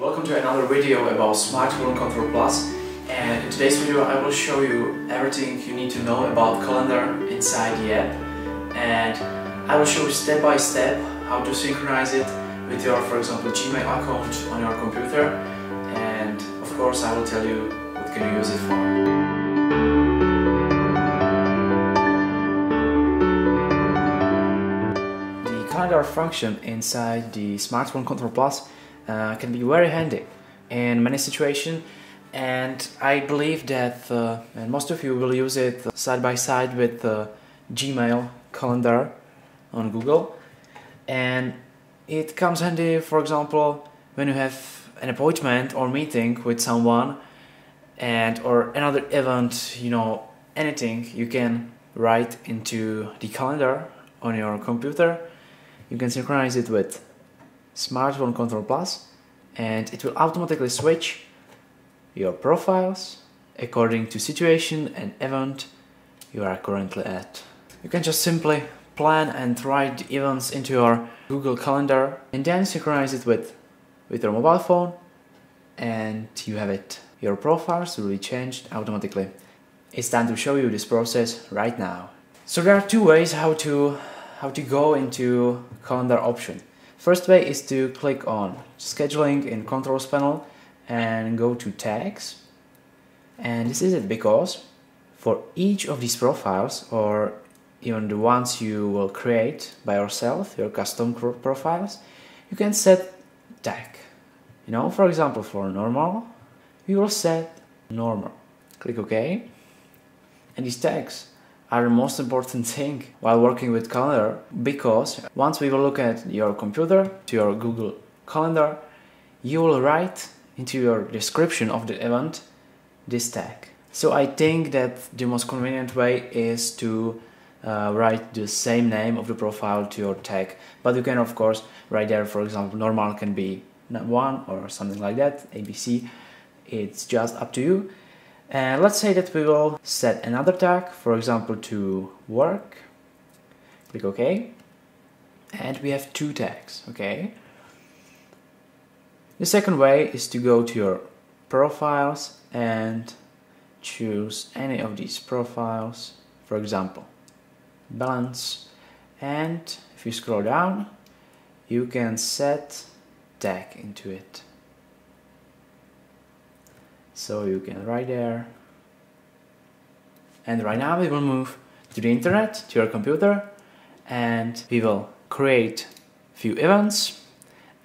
Welcome to another video about Smart Volume Control Plus. And in today's video I will show you everything you need to know about calendar inside the app. And I will show you step by step how to synchronize it with your for example Gmail account on your computer. And of course I will tell you what can you use it for. The calendar function inside the Smart Volume Control Plus uh, can be very handy in many situations and I believe that uh, and most of you will use it side by side with Gmail calendar on Google. And it comes handy for example when you have an appointment or meeting with someone and or another event you know anything you can write into the calendar on your computer you can synchronize it with Smart Volume Control Plus and it will automatically switch your profiles according to situation and event you are currently at. You can just simply plan and write events into your Google Calendar and then synchronize it with, with your mobile phone and you have it. Your profiles will be changed automatically. It's time to show you this process right now. So there are two ways how to how to go into calendar option. First way is to click on scheduling in controls panel and go to tags. And this is it because for each of these profiles or even the ones you will create by yourself your custom profiles you can set tag. You know for example for normal we will set normal. Click ok. And these tags are the most important thing while working with calendar because once we will look at your computer to your Google Calendar you will write into your description of the event this tag. So I think that the most convenient way is to uh, write the same name of the profile to your tag. But you can of course write there for example normal can be one or something like that ABC it's just up to you and let's say that we will set another tag, for example to work. Click OK. And we have two tags, okay? The second way is to go to your profiles and choose any of these profiles, for example, balance. And if you scroll down, you can set tag into it so you can write there. And right now we will move to the internet to your computer and we will create few events.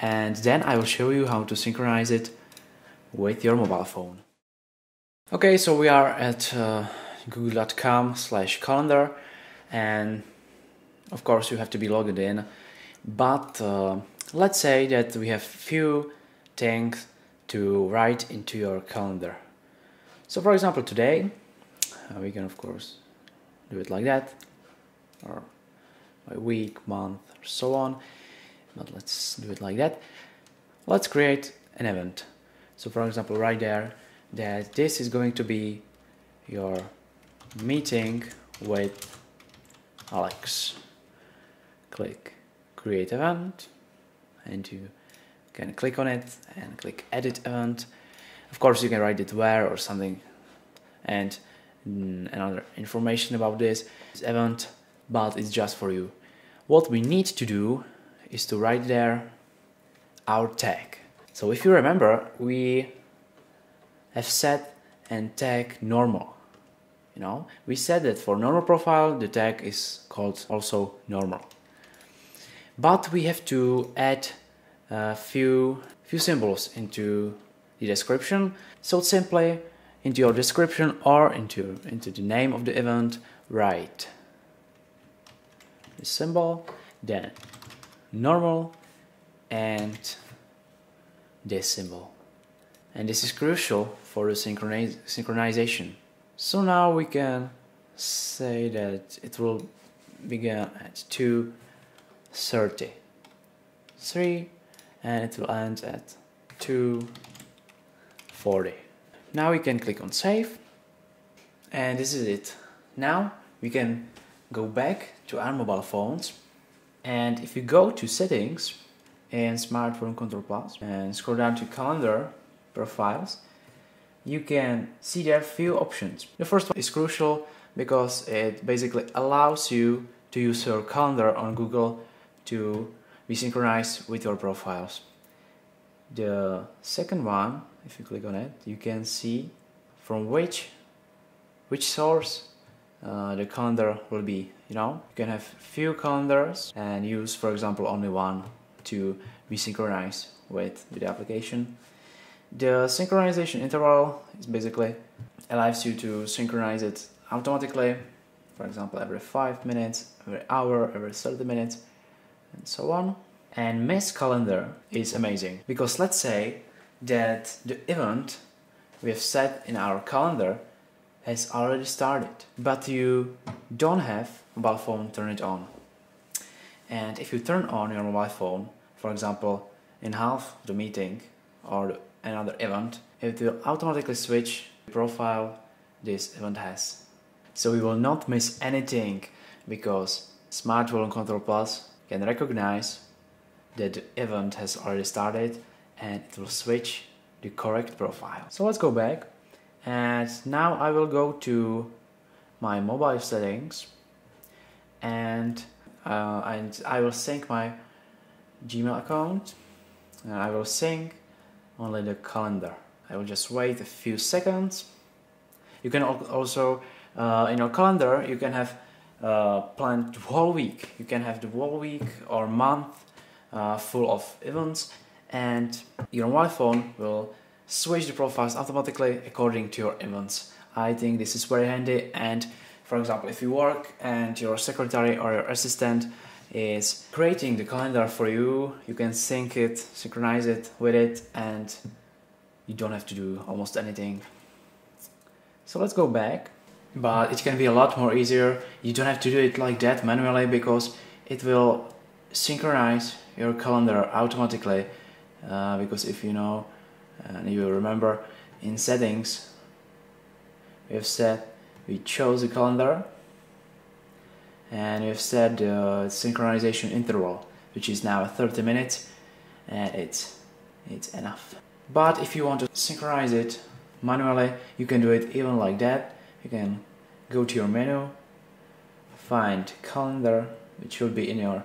And then I will show you how to synchronize it with your mobile phone. Okay so we are at uh, google.com slash calendar. And of course you have to be logged in. But uh, let's say that we have few things to write into your calendar. So for example today uh, we can of course do it like that or by week, month or so on but let's do it like that. Let's create an event. So for example right there that this is going to be your meeting with Alex. Click create event and you can click on it and click edit event. Of course you can write it where or something. And another information about this event but it's just for you. What we need to do is to write there our tag. So if you remember we have set and tag normal you know? We said that for normal profile the tag is called also normal. But we have to add a few, few symbols into the description. So simply into your description or into, into the name of the event, write the symbol, then normal and this symbol. And this is crucial for the synchroniz synchronization. So now we can say that it will begin at 2.30. 3 and it will end at 240. Now we can click on save and this is it. Now we can go back to our mobile phones and if you go to settings in Smart Volume Control Plus and scroll down to calendar profiles, you can see there are few options. The first one is crucial because it basically allows you to use your calendar on Google to be synchronized with your profiles. The second one, if you click on it, you can see from which which source uh, the calendar will be. You know, you can have few calendars and use, for example, only one to be synchronized with, with the application. The synchronization interval is basically allows you to synchronize it automatically, for example, every 5 minutes, every hour, every 30 minutes, and so on. And Mist Calendar is amazing because let's say that the event we have set in our calendar has already started, but you don't have mobile phone turned on. And if you turn on your mobile phone, for example, in half the meeting or another event, it will automatically switch the profile this event has. So you will not miss anything because Smart Volume Control Plus can recognize that the event has already started and it will switch the correct profile. So let's go back and now I will go to my mobile settings and uh, and I will sync my Gmail account and I will sync only the calendar. I will just wait a few seconds. You can also uh, in your calendar you can have uh, planned the whole week. You can have the whole week or month uh, full of events and your mobile phone will switch the profiles automatically according to your events. I think this is very handy and for example if you work and your secretary or your assistant is creating the calendar for you, you can sync it, synchronize it with it and you don't have to do almost anything. So let's go back but it can be a lot more easier. You don't have to do it like that manually because it will synchronize your calendar automatically uh, because if you know and you remember in settings we've said we chose the calendar and we've set the synchronization interval which is now 30 minutes and it's it's enough but if you want to synchronize it manually you can do it even like that you can go to your menu find calendar which will be in your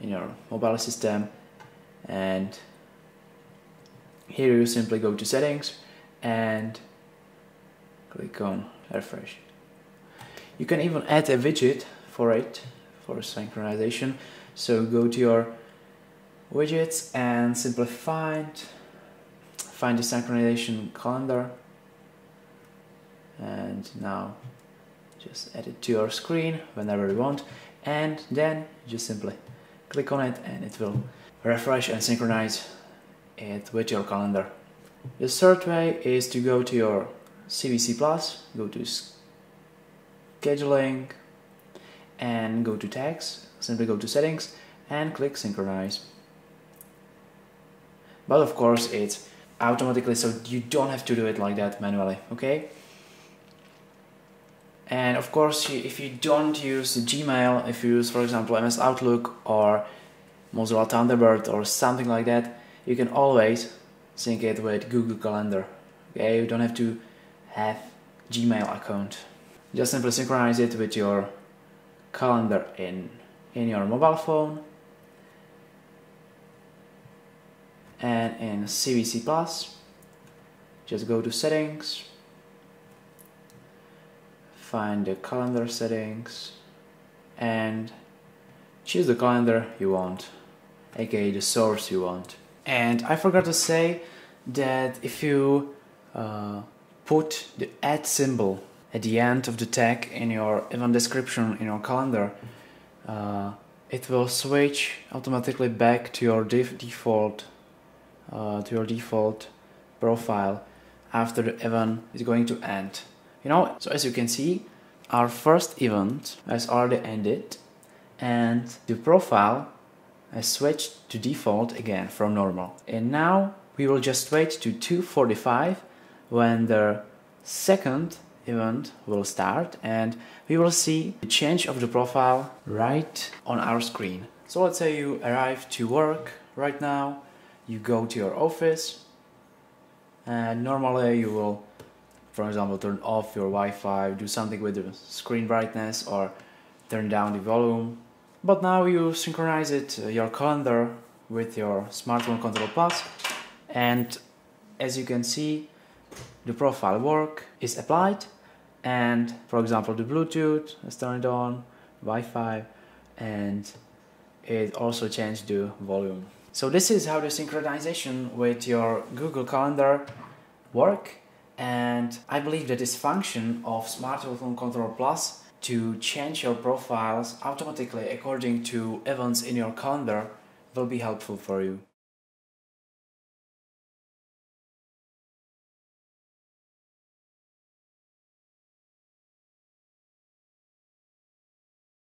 in your mobile system and here you simply go to settings and click on refresh. You can even add a widget for it for synchronization. So go to your widgets and simply find find the synchronization calendar and now just add it to your screen whenever you want and then just simply click on it and it will refresh and synchronize it with your calendar. The third way is to go to your SVC Plus, go to scheduling and go to tags, simply go to settings and click synchronize. But of course it's automatically so you don't have to do it like that manually, okay? And of course if you don't use Gmail, if you use for example MS Outlook or Mozilla Thunderbird or something like that, you can always sync it with Google Calendar. Okay, you don't have to have Gmail account. Just simply synchronize it with your calendar in in your mobile phone and in SVC Plus just go to settings find the calendar settings and choose the calendar you want aka the source you want and I forgot to say that if you uh, put the add symbol at the end of the tag in your event description in your calendar, uh, it will switch automatically back to your def default uh, to your default profile after the event is going to end. You know, so as you can see, our first event has already ended and the profile has switched to default again from normal. And now we will just wait to 2.45 when the second event will start and we will see the change of the profile right on our screen. So let's say you arrive to work right now you go to your office and normally you will for example turn off your Wi-Fi do something with the screen brightness or turn down the volume. But now you synchronize it uh, your calendar with your Smart Volume Control Plus and as you can see the profile work is applied. And for example the Bluetooth is turned on Wi-Fi and it also changed the volume. So this is how the synchronization with your Google Calendar work and I believe that this function of Smart Volume Control Plus to change your profiles automatically according to events in your calendar will be helpful for you.